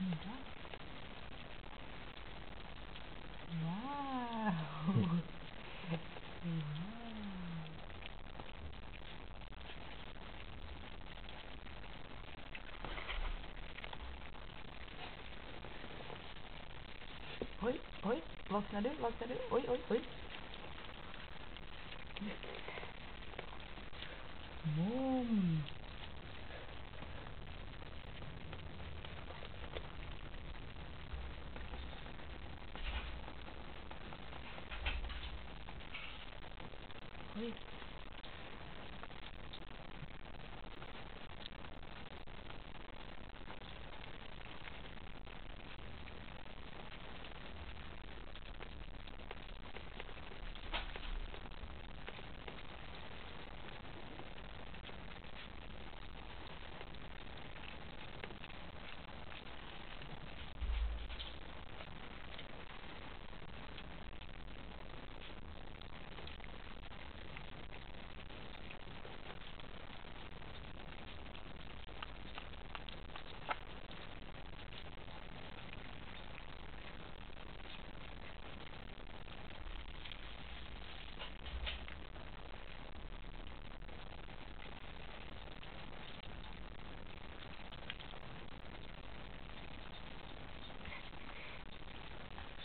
Ja. Wow. Wow. Oj, oj, vaknar du, vaknar du? Oj, oj, oj. Mom. week.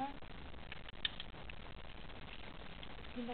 Uhum. Ele